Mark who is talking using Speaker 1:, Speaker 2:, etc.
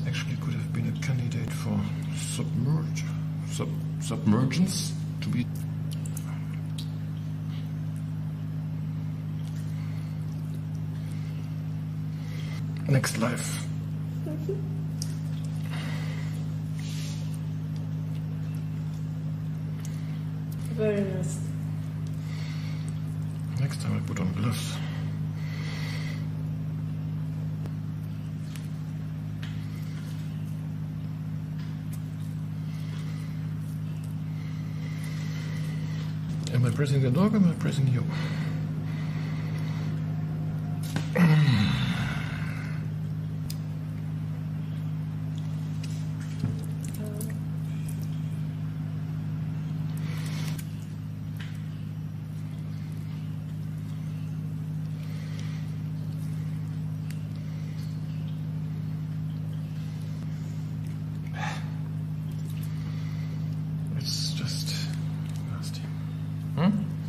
Speaker 1: this actually could have been a candidate for submerge, sub, submergence to be. Next life.
Speaker 2: Very nice.
Speaker 1: Next time I put on gloves. Am I pressing the dog or am I pressing you? Hmm?